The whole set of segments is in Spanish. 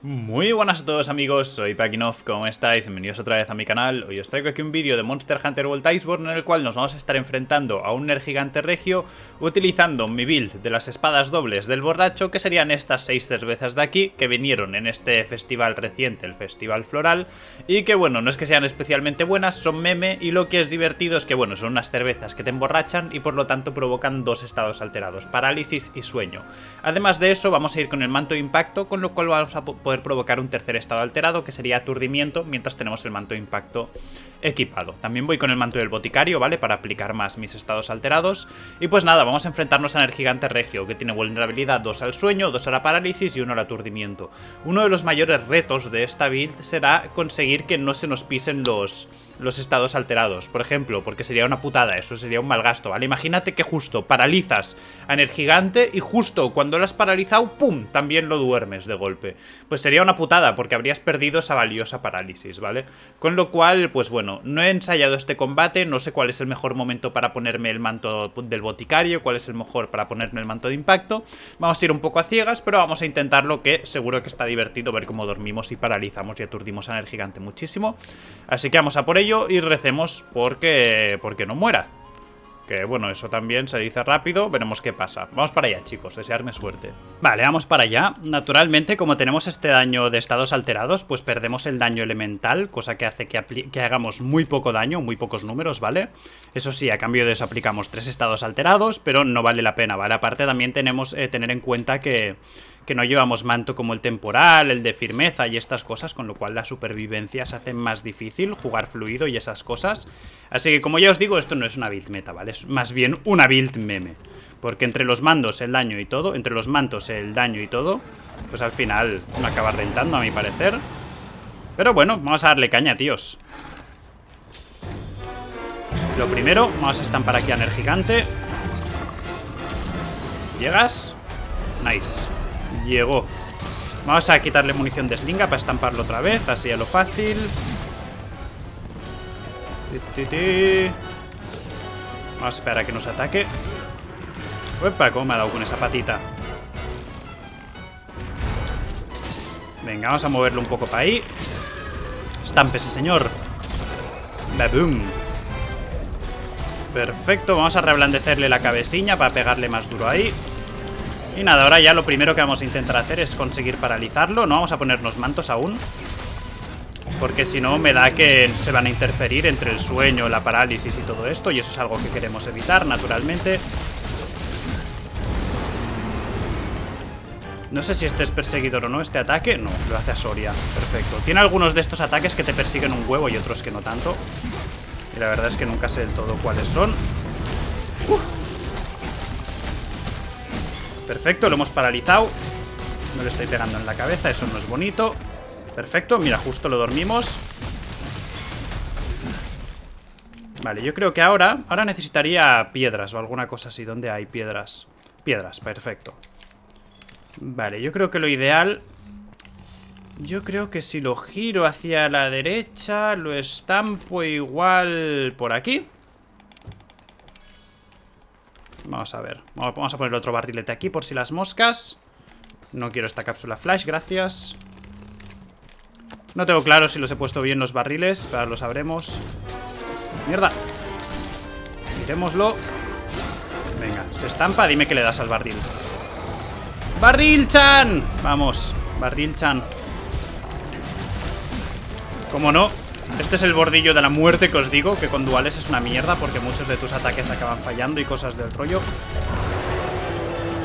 Muy buenas a todos amigos, soy Pakinov, ¿cómo estáis? Bienvenidos otra vez a mi canal. Hoy os traigo aquí un vídeo de Monster Hunter World Iceborne en el cual nos vamos a estar enfrentando a un Nergigante Regio utilizando mi build de las espadas dobles del borracho, que serían estas seis cervezas de aquí, que vinieron en este festival reciente, el Festival Floral, y que bueno, no es que sean especialmente buenas, son meme, y lo que es divertido es que bueno, son unas cervezas que te emborrachan y por lo tanto provocan dos estados alterados, parálisis y sueño. Además de eso, vamos a ir con el manto de impacto, con lo cual vamos a poder provocar un tercer estado alterado, que sería aturdimiento, mientras tenemos el manto de impacto equipado. También voy con el manto del boticario, ¿vale? Para aplicar más mis estados alterados. Y pues nada, vamos a enfrentarnos a Gigante Regio, que tiene vulnerabilidad 2 al sueño, 2 a la parálisis y 1 al aturdimiento. Uno de los mayores retos de esta build será conseguir que no se nos pisen los los estados alterados, por ejemplo, porque sería una putada, eso sería un mal gasto, ¿vale? Imagínate que justo paralizas a Energigante y justo cuando lo has paralizado, ¡pum!, también lo duermes de golpe. Pues sería una putada, porque habrías perdido esa valiosa parálisis, ¿vale? Con lo cual, pues bueno, no he ensayado este combate, no sé cuál es el mejor momento para ponerme el manto del boticario, cuál es el mejor para ponerme el manto de impacto. Vamos a ir un poco a ciegas, pero vamos a intentarlo, que seguro que está divertido ver cómo dormimos y paralizamos y aturdimos a Energigante muchísimo. Así que vamos a por ello y recemos porque, porque no muera. Que bueno, eso también se dice rápido, veremos qué pasa. Vamos para allá, chicos, desearme suerte. Vale, vamos para allá. Naturalmente, como tenemos este daño de estados alterados, pues perdemos el daño elemental, cosa que hace que, hagamos muy poco daño, muy pocos números, ¿vale? Eso sí, a cambio de eso aplicamos tres estados alterados, pero no vale la pena, ¿vale? Aparte también tenemos eh, tener en cuenta que que no llevamos manto como el temporal, el de firmeza y estas cosas, con lo cual la supervivencia se hace más difícil, jugar fluido y esas cosas. Así que como ya os digo, esto no es una build meta, ¿vale? Es más bien una build meme. Porque entre los mandos, el daño y todo, entre los mantos, el daño y todo, pues al final me acaba rentando a mi parecer. Pero bueno, vamos a darle caña, tíos. Lo primero, vamos a estampar aquí a Nergigante. ¿Llegas? Nice. Llegó. Vamos a quitarle munición de slinga para estamparlo otra vez, así a lo fácil. Vamos a esperar a que nos ataque. Uepa, cómo me ha dado con esa patita. Venga, vamos a moverlo un poco para ahí. Estámpese, señor. boom. Perfecto, vamos a reblandecerle la cabecilla para pegarle más duro ahí. Y nada, ahora ya lo primero que vamos a intentar hacer es conseguir paralizarlo. No vamos a ponernos mantos aún. Porque si no me da que se van a interferir entre el sueño, la parálisis y todo esto. Y eso es algo que queremos evitar, naturalmente. No sé si este es perseguidor o no, este ataque. No, lo hace a Soria. Perfecto. Tiene algunos de estos ataques que te persiguen un huevo y otros que no tanto. Y la verdad es que nunca sé del todo cuáles son. Perfecto, lo hemos paralizado. No le estoy pegando en la cabeza, eso no es bonito. Perfecto, mira, justo lo dormimos. Vale, yo creo que ahora Ahora necesitaría piedras o alguna cosa así. ¿Dónde hay piedras? Piedras, perfecto. Vale, yo creo que lo ideal Yo creo que si lo giro hacia la derecha Lo estampo igual por aquí Vamos a ver. Vamos a poner otro barrilete aquí por si las moscas. No quiero esta cápsula flash, gracias. No tengo claro si los he puesto bien los barriles, pero lo sabremos. ¡Mierda! Miremoslo. Venga, se estampa, dime que le das al barril. ¡Barril-chan! Vamos, barril-chan. ¿Cómo no? Este es el bordillo de la muerte que os digo, que con duales es una mierda porque muchos de tus ataques acaban fallando y cosas del rollo.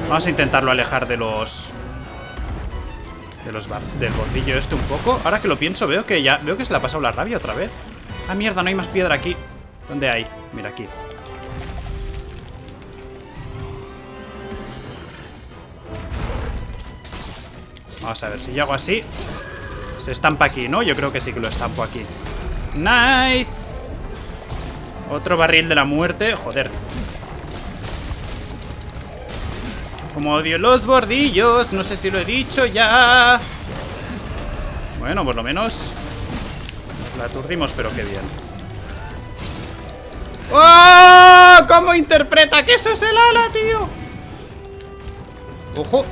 Vamos a intentarlo alejar de los... De los del bordillo este un poco. Ahora que lo pienso, veo que ya... Veo que se le ha pasado la rabia otra vez. Ah, mierda, no hay más piedra aquí. ¿Dónde hay? Mira, aquí. Vamos a ver, si yo hago así Se estampa aquí, ¿no? Yo creo que sí que lo estampo aquí Nice. Otro barril de la muerte. Joder. Como odio los bordillos. No sé si lo he dicho ya. Bueno, por lo menos la aturdimos, pero qué bien. ¡Oh! ¿Cómo interpreta que eso es el ala, tío? ¡Ojo!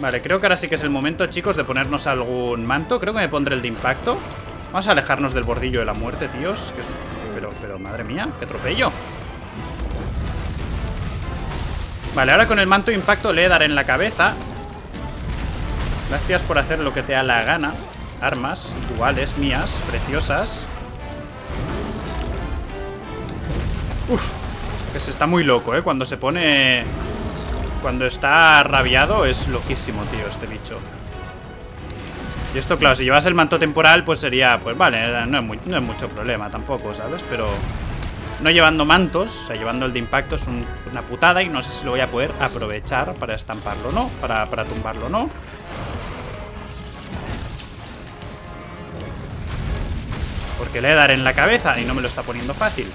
Vale, creo que ahora sí que es el momento, chicos, de ponernos algún manto. Creo que me pondré el de impacto. Vamos a alejarnos del bordillo de la muerte, tíos. Pero, pero, madre mía, qué atropello. Vale, ahora con el manto de impacto le daré en la cabeza. Gracias por hacer lo que te da la gana. Armas duales mías, preciosas. Uf, que se está muy loco, ¿eh? Cuando se pone... Cuando está rabiado es loquísimo, tío, este bicho. Y esto, claro, si llevas el manto temporal, pues sería... Pues vale, no es, no es mucho problema tampoco, ¿sabes? Pero... No llevando mantos, o sea, llevando el de impacto es una putada y no sé si lo voy a poder aprovechar para estamparlo o no, para, para tumbarlo o no. Porque le he dar en la cabeza y no me lo está poniendo fácil.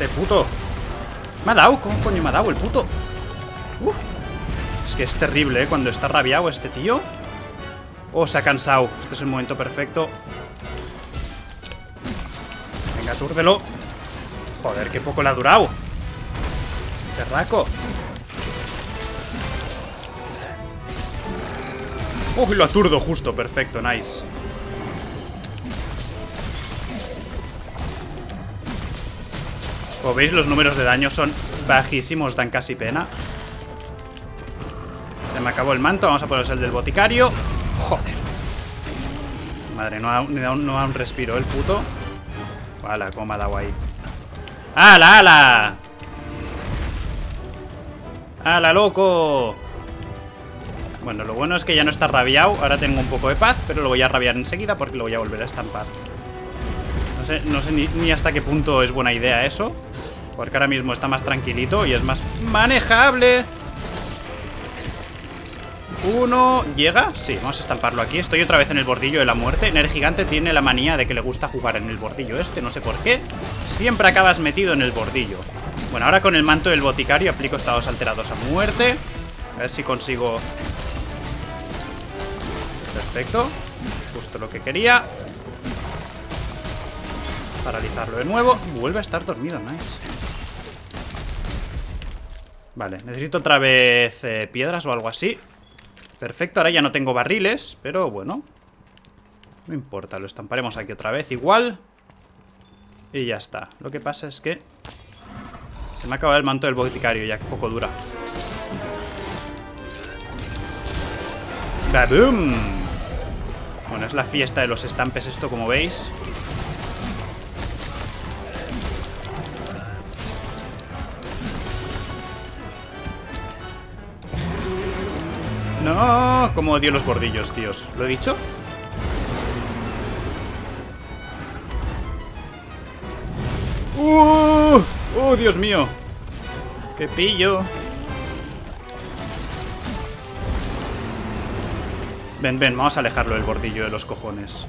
De puto. Me ha dado, ¿cómo coño me ha dado el puto? Uf. Es que es terrible, ¿eh? Cuando está rabiado este tío. Oh, se ha cansado. Este es el momento perfecto. Venga, atúrdelo. Joder, qué poco le ha durado. Terraco. Uy, lo aturdo justo. Perfecto, nice. Como veis, los números de daño son bajísimos, dan casi pena. Se me acabó el manto, vamos a ponerse el del boticario. Joder. Madre, no ha, no un respiro el puto. Hala, cómo me ha dado ahí. ¡Hala, hala! ¡Hala, loco! Bueno, lo bueno es que ya no está rabiado. Ahora tengo un poco de paz, pero lo voy a rabiar enseguida porque lo voy a volver a estampar. No sé, no sé ni hasta qué punto es buena idea eso. Porque ahora mismo está más tranquilito y es más manejable. Uno... ¿Llega? Sí, vamos a estamparlo aquí. Estoy otra vez en el bordillo de la muerte. Ner Gigante tiene la manía de que le gusta jugar en el bordillo este, no sé por qué. Siempre acabas metido en el bordillo. Bueno, ahora con el manto del boticario aplico estados alterados a muerte. A ver si consigo... Perfecto. Justo lo que quería. Paralizarlo de nuevo. Vuelve a estar dormido, nice. Vale, necesito otra vez eh, piedras o algo así. Perfecto, ahora ya no tengo barriles Pero bueno. No importa, lo estamparemos aquí otra vez igual. Y ya está. Lo que pasa es que Se me ha acabado el manto del boticario Ya que poco dura. ¡Baboom! Bueno, es la fiesta de los estampes esto, como veis No, como odio los bordillos, tíos. ¿Lo he dicho? ¡Uh! ¡Oh, Dios mío! ¡Qué pillo! Ven, ven, vamos a alejarlo del bordillo de los cojones.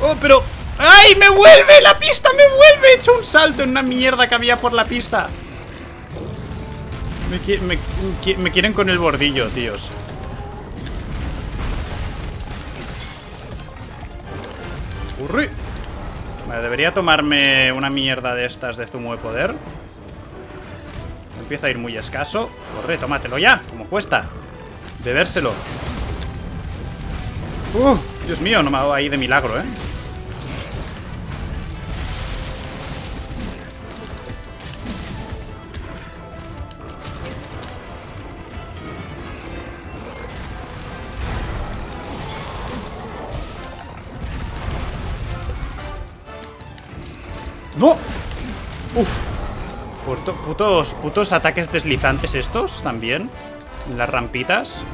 ¡Oh, pero! ¡Ay, me vuelve! ¡La pista me vuelve! He hecho un salto en una mierda que había por la pista. Me, quieren con el bordillo, tíos. Vale, debería tomarme una mierda de estas de zumo de poder. Empieza a ir muy escaso. Corre, tómatelo ya, como cuesta. Bebérselo. ¡Uh! Dios mío, no me ha dado ahí de milagro, ¿eh? ¡Uf! Putos, putos ataques deslizantes estos también. Las rampitas.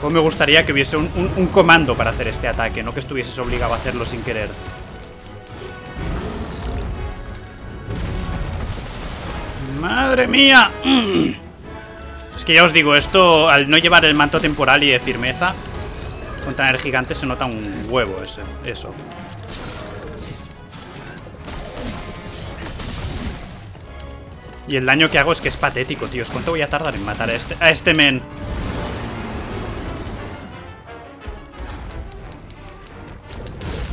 Como me gustaría que hubiese un, comando para hacer este ataque, no que estuvieses obligado a hacerlo sin querer. ¡Madre mía! Es que ya os digo, esto, al no llevar el manto temporal y de firmeza, contra el gigante se nota un huevo ese, eso. Y el daño que hago es que es patético, tíos. ¿Cuánto voy a tardar en matar a este, a este men?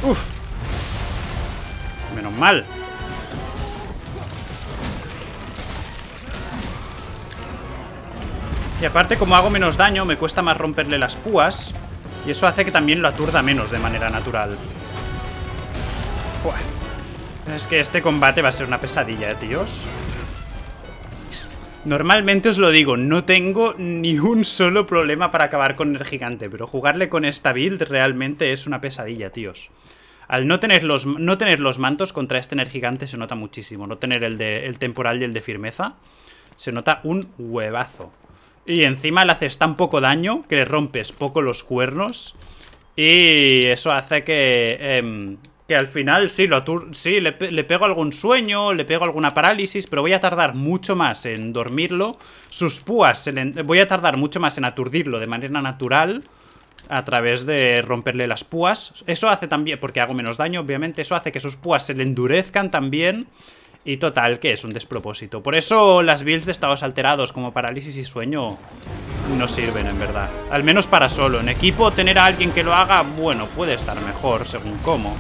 Uf. Menos mal. Y aparte, como hago menos daño, me cuesta más romperle las púas. Y eso hace que también lo aturda menos de manera natural. Es que este combate va a ser una pesadilla, tíos. Normalmente os lo digo, no tengo ni un solo problema para acabar con el gigante, pero jugarle con esta build realmente es una pesadilla, tíos. Al no tener los, no tener los mantos contra este gigante se nota muchísimo. No tener el, de, el temporal y el de firmeza se nota un huevazo. Y encima le haces tan poco daño que le rompes poco los cuernos. Y eso hace que, em, que al final sí, lo sí le, pego algún sueño, le pego alguna parálisis, pero voy a tardar mucho más en dormirlo. Sus púas, voy a tardar mucho más en aturdirlo de manera natural a través de romperle las púas. Eso hace también, porque hago menos daño, obviamente, eso hace que sus púas se le endurezcan también. Y total, que es un despropósito. Por eso las builds de estados alterados como parálisis y sueño no sirven, en verdad. Al menos para solo. En equipo, tener a alguien que lo haga, bueno, puede estar mejor, según cómo.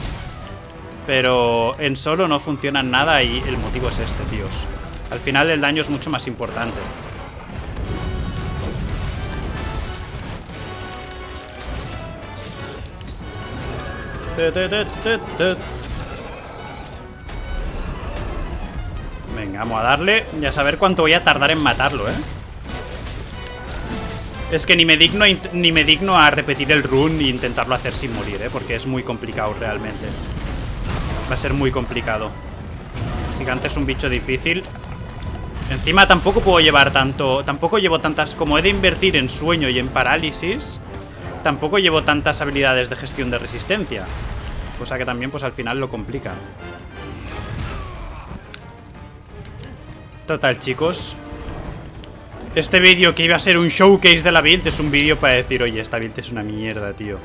Pero en solo no funciona nada y el motivo es este, tíos. Al final el daño es mucho más importante. Venga, vamos a darle y a saber cuánto voy a tardar en matarlo, ¿eh? Es que ni me digno ni me digno a repetir el run e intentarlo hacer sin morir, ¿eh? Porque es muy complicado realmente. Va a ser muy complicado. gigante es un bicho difícil. Encima tampoco puedo llevar tanto... Tampoco llevo tantas... Como he de invertir en sueño y en parálisis, tampoco llevo tantas habilidades de gestión de resistencia. Cosa que también, pues al final lo complica. Total, chicos. Este vídeo que iba a ser un showcase de la build es un vídeo para decir, oye, esta build es una mierda, tío.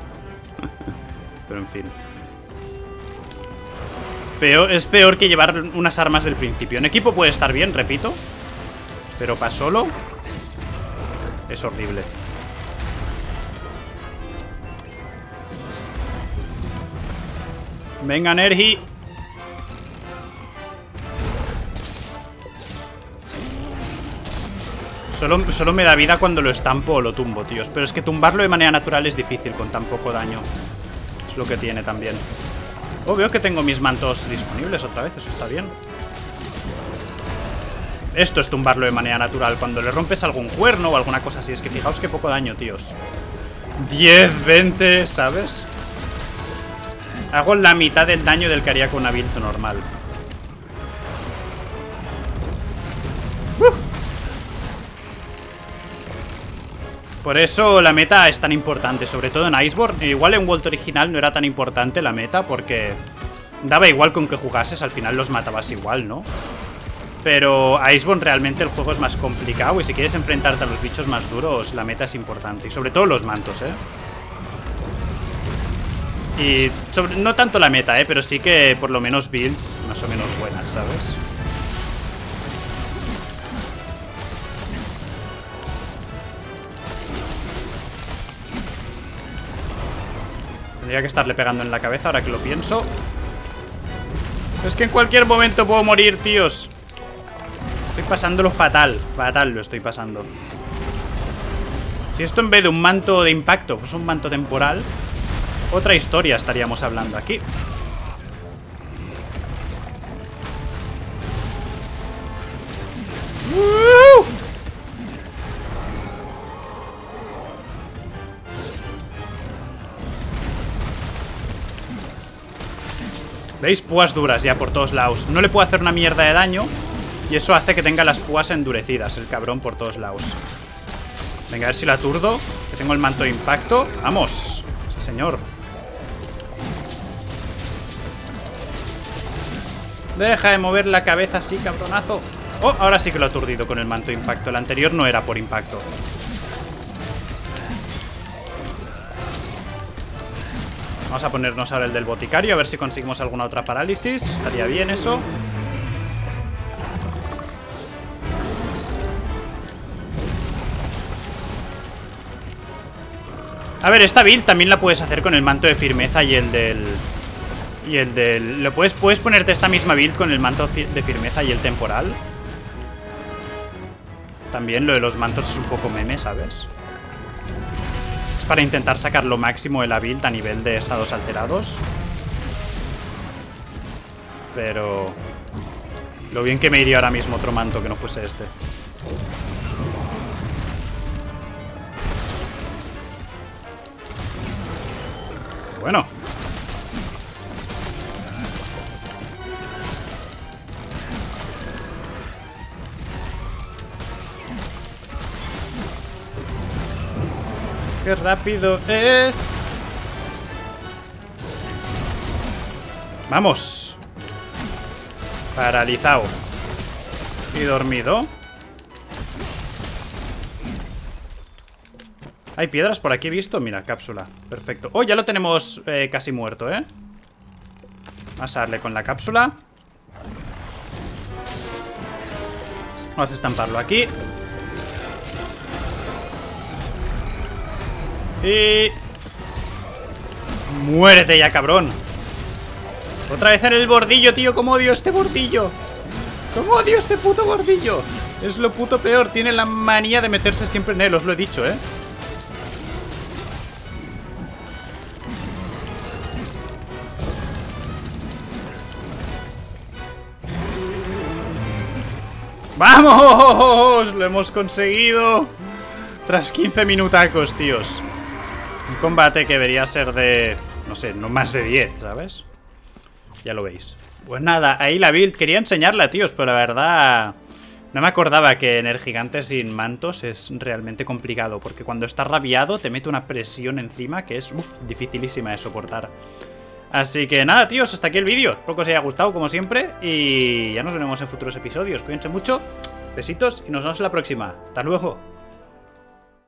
Pero en fin es peor que llevar unas armas del principio. En equipo puede estar bien, repito. Pero para solo... Es horrible. Venga, Nergi. Solo, solo, me da vida cuando lo estampo o lo tumbo, tíos. Pero es que tumbarlo de manera natural es difícil con tan poco daño. Es lo que tiene también. Oh, veo que tengo mis mantos disponibles otra vez, eso está bien. Esto es tumbarlo de manera natural. Cuando le rompes algún cuerno o alguna cosa así. Es que fijaos qué poco daño, tíos. 10, 20, ¿sabes? Hago la mitad del daño del que haría con una build normal. Por eso la meta es tan importante, sobre todo en Iceborne. Igual en World original no era tan importante la meta porque daba igual con que jugases, al final los matabas igual, ¿no? Pero Iceborne realmente el juego es más complicado y si quieres enfrentarte a los bichos más duros, la meta es importante. Y sobre todo los mantos, ¿eh? Y no tanto la meta, ¿eh? Pero sí que por lo menos builds más o menos buenas, ¿sabes? Tendría que estarle pegando en la cabeza ahora que lo pienso. Es que en cualquier momento puedo morir, tíos. Estoy pasándolo fatal. Fatal lo estoy pasando. Si esto en vez de un manto de impacto fuese un manto temporal, otra historia estaríamos hablando aquí. ¿Veis? Púas duras ya por todos lados. No le puedo hacer una mierda de daño. Y eso hace que tenga las púas endurecidas, el cabrón, por todos lados. Venga, a ver si la aturdo. Que tengo el manto de impacto. ¡Vamos! Sí, señor. Deja de mover la cabeza así, cabronazo. Oh, ahora sí que lo aturdido con el manto de impacto. El anterior no era por impacto. Vamos a ponernos ahora el del boticario, a ver si conseguimos alguna otra parálisis. Estaría bien eso. A ver, esta build también la puedes hacer con el manto de firmeza y el del... Y el del... Lo puedes, puedes ponerte esta misma build con el manto de firmeza y el temporal. También lo de los mantos es un poco meme, ¿sabes? Para intentar sacar lo máximo de la build a nivel de estados alterados. Pero... Lo bien que me iría ahora mismo otro manto que no fuese este. Bueno. ¡Qué rápido es! ¡Vamos! Paralizado. Y dormido. Hay piedras por aquí, he visto. Mira, cápsula. Perfecto. Oh, ya lo tenemos eh, casi muerto, ¿eh? Vamos a darle con la cápsula. Vamos a estamparlo aquí. Y... Muérete ya, cabrón. Otra vez en el bordillo, tío. ¿Cómo odio este bordillo? ¿Cómo odio este puto bordillo? Es lo puto peor. Tiene la manía de meterse siempre en él. Os lo he dicho, ¿eh? ¡Vamos! Lo hemos conseguido Tras 15 minutacos, tíos Un combate que debería ser de... No sé, no más de 10, ¿sabes? Ya lo veis Pues nada, ahí la build Quería enseñarla, tíos, pero la verdad... No me acordaba que Energigante sin mantos es realmente complicado Porque cuando está rabiado te mete una presión encima que es dificilísima de soportar Así que nada, tíos, hasta aquí el vídeo. Espero que os haya gustado, como siempre. Y ya nos veremos en futuros episodios. Cuídense mucho. Besitos y nos vemos en la próxima. Hasta luego.